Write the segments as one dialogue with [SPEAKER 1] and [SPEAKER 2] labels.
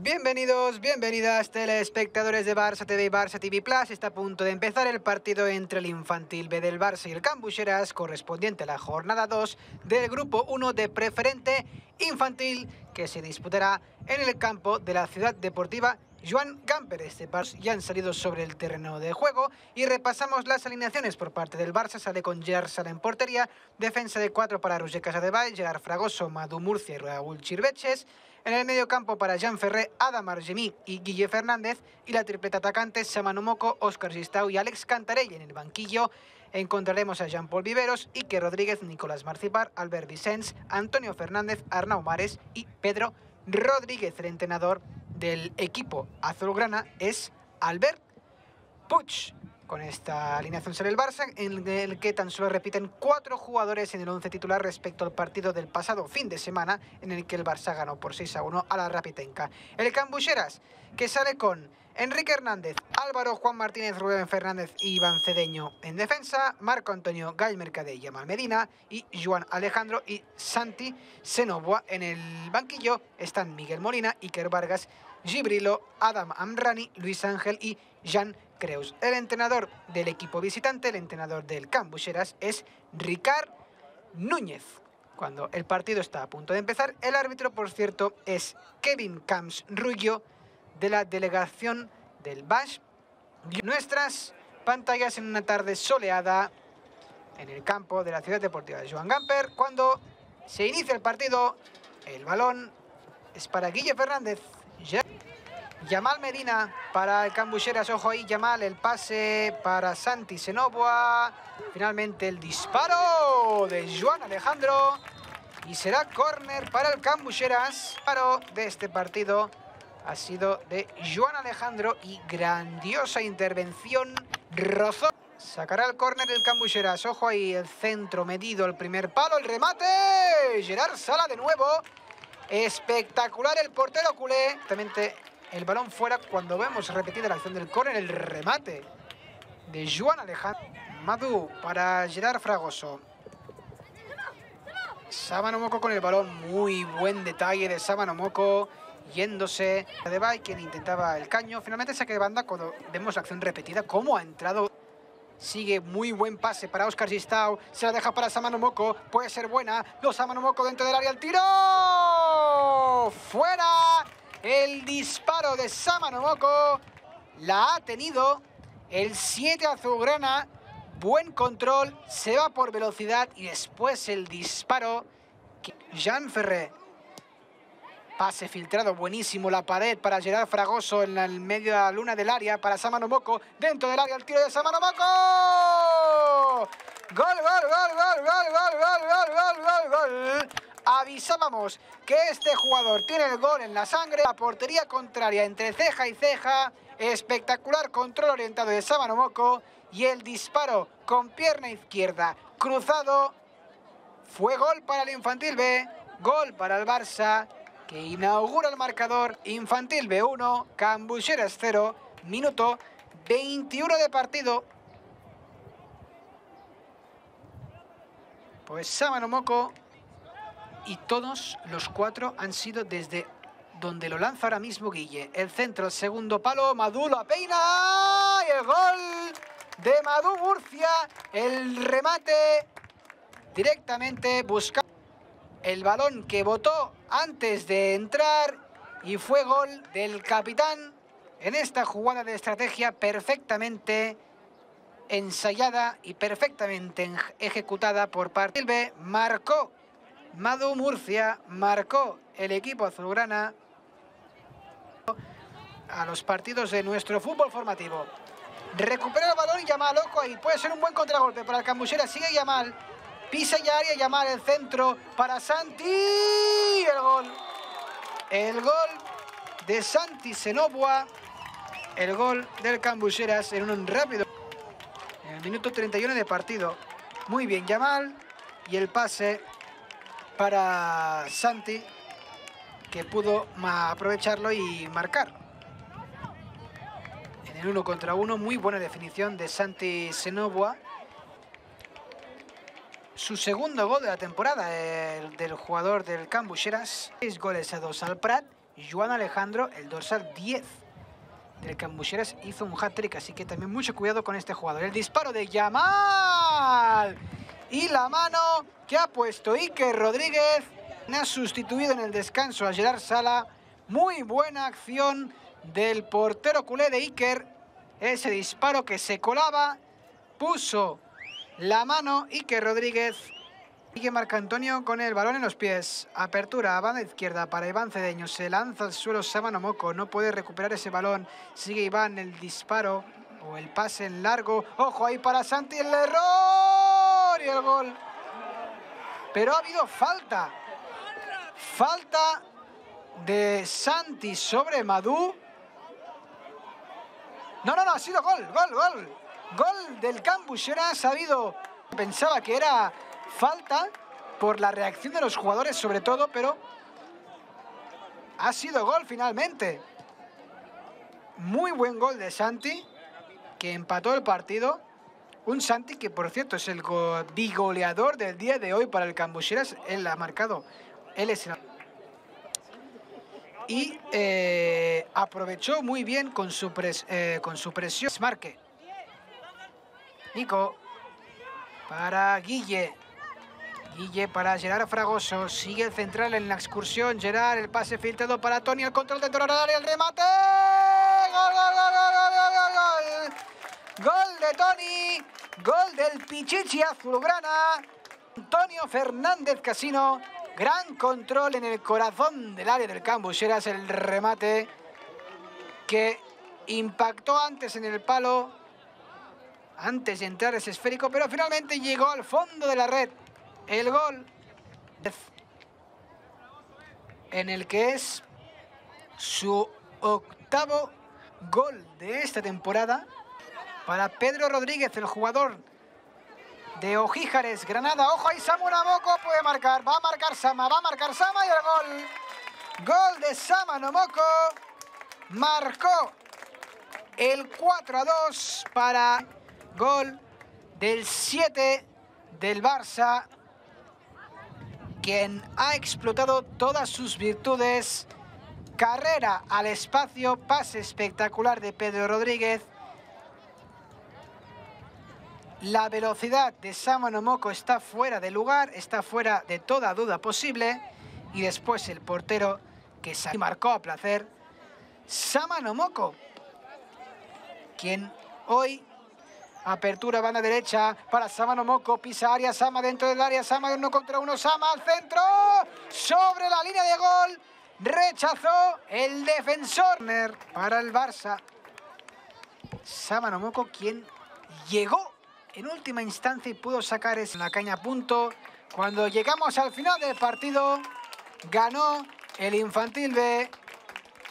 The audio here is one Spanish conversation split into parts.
[SPEAKER 1] Bienvenidos, bienvenidas telespectadores de Barça TV y Barça TV Plus. Está a punto de empezar el partido entre el infantil B del Barça y el Cambucheras, correspondiente a la jornada 2 del grupo 1 de preferente infantil que se disputará en el campo de la ciudad deportiva Joan Gamper. Este Barça ya han salido sobre el terreno de juego y repasamos las alineaciones por parte del Barça. Sale con Gerard Sala en portería, defensa de 4 para Roger Casadevall, Gerard Fragoso, Madu Murcia y Raúl Chirveches. En el medio campo para Jean Ferré, Adam Argemí y Guille Fernández. Y la tripleta atacante Samano Moco, Óscar Gistau y Alex Cantarell. En el banquillo encontraremos a Jean-Paul Viveros, Ike Rodríguez, Nicolás Marcipar, Albert Vicens, Antonio Fernández, Arnau Mares y Pedro Rodríguez. El entrenador del equipo azulgrana es Albert Puig. Con esta alineación sale el Barça, en el que tan solo repiten cuatro jugadores en el once titular respecto al partido del pasado fin de semana, en el que el Barça ganó por 6 a 1 a la Rapitenca. El Cambucheras, que sale con Enrique Hernández, Álvaro Juan Martínez, Rubén Fernández y Iván Cedeño en defensa, Marco Antonio Gay Mercadé, Yamal Medina y Juan Alejandro y Santi Senoboa. En el banquillo están Miguel Molina, Iker Vargas, Gibrilo, Adam Amrani, Luis Ángel y Jan Creus. El entrenador del equipo visitante, el entrenador del Cambucheras, es Ricard Núñez. Cuando el partido está a punto de empezar, el árbitro, por cierto, es Kevin Camps Rullo, de la delegación del Bash. Nuestras pantallas en una tarde soleada en el campo de la ciudad deportiva de Joan Gamper. Cuando se inicia el partido, el balón es para Guille Fernández. Yamal Medina para el Cambucheras, ojo ahí Yamal, el pase para Santi Senoboa. Finalmente el disparo de Juan Alejandro. Y será córner para el Cambucheras. Paro de este partido ha sido de Juan Alejandro y grandiosa intervención. Rozó. Sacará el córner el Cambucheras. Ojo ahí, el centro medido, el primer palo, el remate. Gerard Sala de nuevo. Espectacular el portero culé. Exactamente el balón fuera cuando vemos repetida la acción del córner, el remate de Juan Alejandro. Madu para Gerard Fragoso. Sábano Moco con el balón, muy buen detalle de Sábano Moco, yéndose de Bay, quien intentaba el caño. Finalmente saque de banda cuando vemos la acción repetida, cómo ha entrado. Sigue muy buen pase para Oscar Gistau, se la deja para Samano Moco, puede ser buena. Los Samano Moco dentro del área, el tiro. ¡Fuera! El disparo de Samanomoco la ha tenido el 7 azulgrana. Buen control, se va por velocidad y después el disparo. Jean Ferré. Pase filtrado, buenísimo. La pared para Gerard Fragoso en el medio de la luna del área para Samanomoco. Dentro del área el tiro de Samanomoco. Gol, gol, gol, gol, gol, gol, gol, gol, gol, gol, gol avisábamos que este jugador tiene el gol en la sangre, la portería contraria entre ceja y ceja, espectacular control orientado de Sábano Moco y el disparo con pierna izquierda cruzado. Fue gol para el Infantil B, gol para el Barça, que inaugura el marcador Infantil B1, Cambucheras 0, minuto 21 de partido. Pues Sábano Moco y todos los cuatro han sido desde donde lo lanza ahora mismo Guille. El centro, el segundo palo, Madú lo apeina y el gol de Madú Murcia. El remate directamente busca el balón que botó antes de entrar y fue gol del capitán en esta jugada de estrategia perfectamente ensayada y perfectamente ejecutada por parte del B. Marcó Madu Murcia marcó el equipo azulgrana a los partidos de nuestro fútbol formativo. Recupera el balón y Yamal, loco ahí. Puede ser un buen contragolpe para el Cambuchera. Sigue Yamal. Pisa ya área, Yamal el centro para Santi. El gol. El gol de Santi Senoboa. El gol del Cambucheras en un rápido. En el minuto 31 de partido. Muy bien, Yamal. Y el pase para Santi, que pudo aprovecharlo y marcar. En el uno contra uno, muy buena definición de Santi Senoboa. Su segundo gol de la temporada, el del jugador del Cambucheras. Seis goles a dos al Prat Juan Alejandro, el dorsal 10 del Cambucheras, hizo un hat-trick, así que también mucho cuidado con este jugador. El disparo de Yamal y la mano que ha puesto Iker Rodríguez. Ha sustituido en el descanso a Gerard Sala. Muy buena acción del portero culé de Iker. Ese disparo que se colaba, puso la mano Iker Rodríguez. Sigue Marco Antonio con el balón en los pies. Apertura a banda izquierda para Iván Cedeño. Se lanza al suelo Sámano Moco. No puede recuperar ese balón. Sigue Iván el disparo o el pase en largo. Ojo ahí para Santi el error y el gol. Pero ha habido falta. Falta de Santi sobre Madú. No, no, no, ha sido gol, gol, gol. Gol del Cambuchera, ha habido... Pensaba que era falta por la reacción de los jugadores sobre todo, pero ha sido gol finalmente. Muy buen gol de Santi, que empató el partido. Un Santi que, por cierto, es el bigoleador del día de hoy para el Cambucheras. Él ha marcado. Él es. Y eh, aprovechó muy bien con su, eh, con su presión. Marque. Nico. Para Guille. Guille para Gerard Fragoso. Sigue el central en la excursión. Gerard, el pase filtrado para Tony. El control del área. El remate. Gol, gol, gol, gol, gol, gol, gol. Gol de Tony. Gol del Pichichi Azulgrana. Antonio Fernández Casino. Gran control en el corazón del área del Cambucheras. El remate que impactó antes en el palo. Antes de entrar ese esférico, pero finalmente llegó al fondo de la red el gol en el que es su octavo gol de esta temporada para Pedro Rodríguez, el jugador de Ojíjares, Granada. Ojo ahí, Samu Namoko puede marcar, va a marcar Sama, va a marcar Sama y el gol. Gol de Sama Nomoko. Marcó el 4 a 2 para gol del 7 del Barça quien ha explotado todas sus virtudes. Carrera al espacio, pase espectacular de Pedro Rodríguez. La velocidad de Samano Moco está fuera de lugar, está fuera de toda duda posible. Y después el portero que marcó a placer, Samano Moco, quien hoy Apertura, banda derecha para Sama Moco. Pisa área, Sama dentro del área. Sama uno contra uno. Sama al centro. Sobre la línea de gol. Rechazó el defensor para el Barça. Sama Moco, quien llegó en última instancia y pudo sacar en la caña a punto. Cuando llegamos al final del partido, ganó el Infantil B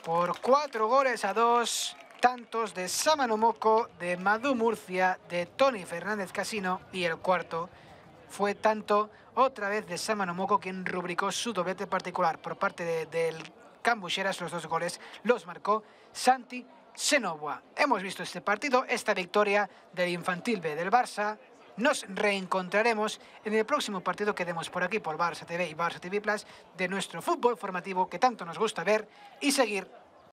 [SPEAKER 1] por cuatro goles a dos tantos de Samano Moco, de Madu Murcia, de Tony Fernández Casino y el cuarto fue tanto otra vez de Samano Moco quien rubricó su doblete particular por parte del Cambucheras. Los dos goles los marcó Santi Senova. Hemos visto este partido, esta victoria del Infantil B del Barça. Nos reencontraremos en el próximo partido que demos por aquí por Barça TV y Barça TV Plus de nuestro fútbol formativo que tanto nos gusta ver y seguir